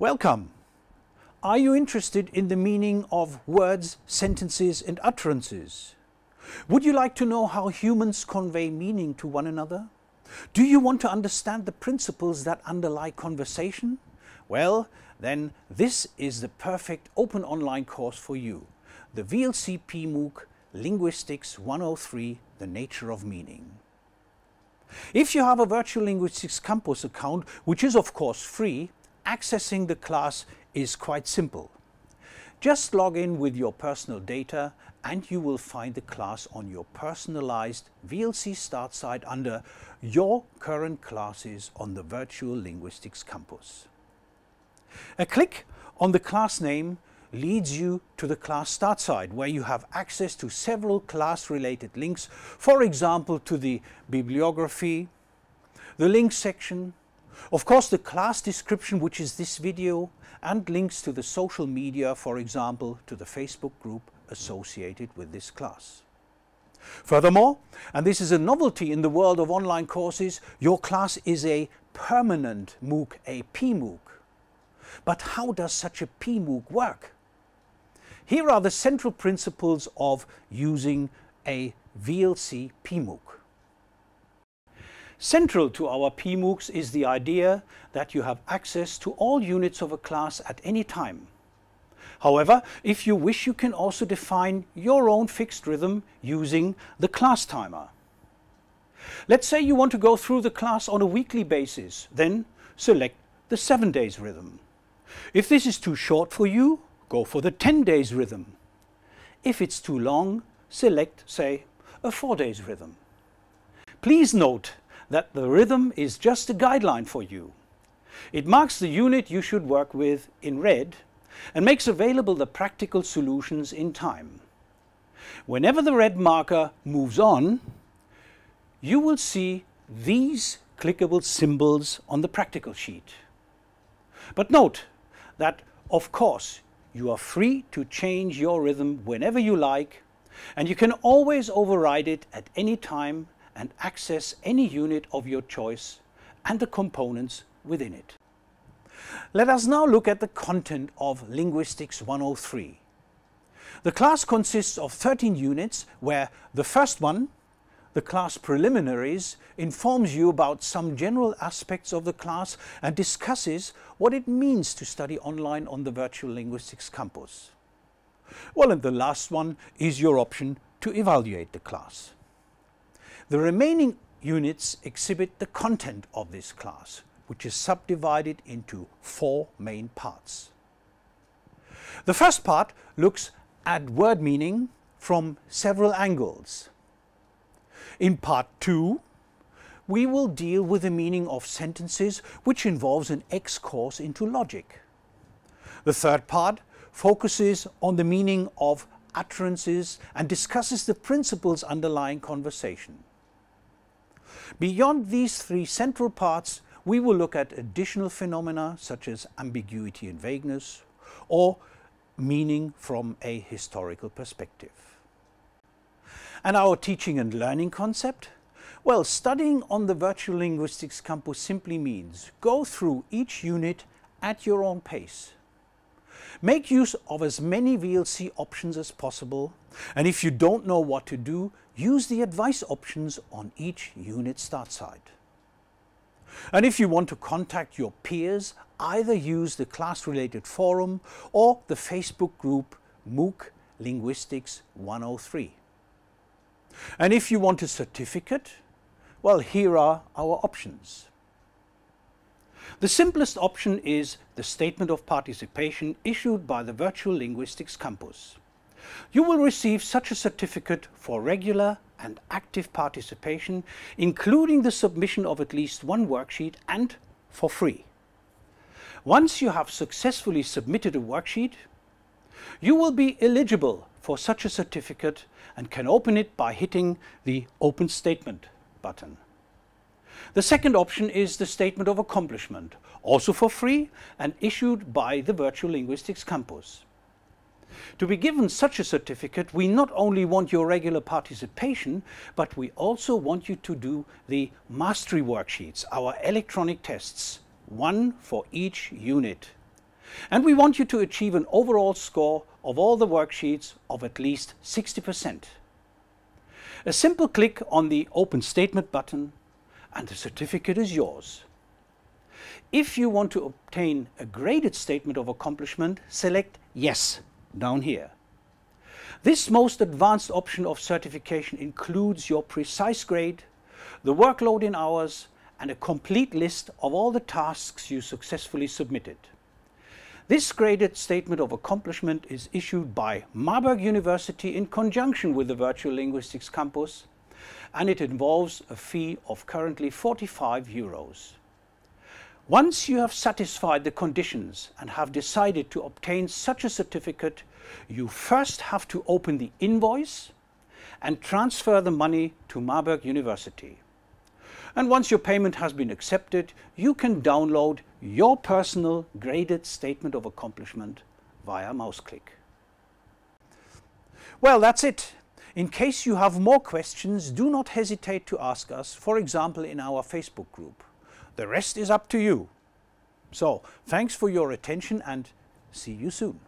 Welcome! Are you interested in the meaning of words, sentences and utterances? Would you like to know how humans convey meaning to one another? Do you want to understand the principles that underlie conversation? Well, then this is the perfect open online course for you. The VLC MOOC Linguistics 103, The Nature of Meaning. If you have a Virtual Linguistics Campus account, which is of course free, accessing the class is quite simple. Just log in with your personal data and you will find the class on your personalized VLC start site under your current classes on the Virtual Linguistics Campus. A click on the class name leads you to the class start site where you have access to several class related links, for example to the bibliography, the links section, of course the class description which is this video and links to the social media, for example to the Facebook group associated with this class. Furthermore, and this is a novelty in the world of online courses, your class is a permanent MOOC, a PMOOC. But how does such a PMOOC work? Here are the central principles of using a VLC PMOOC. Central to our PMOOCs is the idea that you have access to all units of a class at any time. However, if you wish, you can also define your own fixed rhythm using the class timer. Let's say you want to go through the class on a weekly basis, then select the 7 days rhythm. If this is too short for you, go for the 10 days rhythm. If it's too long, select, say, a 4 days rhythm. Please note that the rhythm is just a guideline for you. It marks the unit you should work with in red and makes available the practical solutions in time. Whenever the red marker moves on, you will see these clickable symbols on the practical sheet. But note that, of course, you are free to change your rhythm whenever you like, and you can always override it at any time and access any unit of your choice and the components within it. Let us now look at the content of Linguistics 103. The class consists of 13 units where the first one, the class preliminaries, informs you about some general aspects of the class and discusses what it means to study online on the Virtual Linguistics Campus. Well, and the last one is your option to evaluate the class. The remaining units exhibit the content of this class, which is subdivided into four main parts. The first part looks at word meaning from several angles. In part two, we will deal with the meaning of sentences, which involves an X-course into logic. The third part focuses on the meaning of utterances and discusses the principles underlying conversation. Beyond these three central parts, we will look at additional phenomena such as ambiguity and vagueness or meaning from a historical perspective. And our teaching and learning concept? Well, studying on the Virtual Linguistics Campus simply means go through each unit at your own pace. Make use of as many VLC options as possible and if you don't know what to do, use the advice options on each unit start site. And if you want to contact your peers, either use the class-related forum or the Facebook group MOOC Linguistics 103. And if you want a certificate, well, here are our options. The simplest option is the Statement of Participation issued by the Virtual Linguistics Campus. You will receive such a certificate for regular and active participation, including the submission of at least one worksheet and for free. Once you have successfully submitted a worksheet, you will be eligible for such a certificate and can open it by hitting the Open Statement button. The second option is the Statement of Accomplishment, also for free and issued by the Virtual Linguistics Campus. To be given such a certificate, we not only want your regular participation, but we also want you to do the mastery worksheets, our electronic tests, one for each unit. And we want you to achieve an overall score of all the worksheets of at least 60%. A simple click on the Open Statement button and the certificate is yours. If you want to obtain a graded statement of accomplishment, select Yes down here. This most advanced option of certification includes your precise grade, the workload in hours, and a complete list of all the tasks you successfully submitted. This graded statement of accomplishment is issued by Marburg University in conjunction with the Virtual Linguistics Campus and it involves a fee of currently 45 euros. Once you have satisfied the conditions and have decided to obtain such a certificate, you first have to open the invoice and transfer the money to Marburg University. And once your payment has been accepted, you can download your personal graded statement of accomplishment via mouse click. Well, that's it. In case you have more questions, do not hesitate to ask us, for example in our Facebook group. The rest is up to you. So, thanks for your attention and see you soon.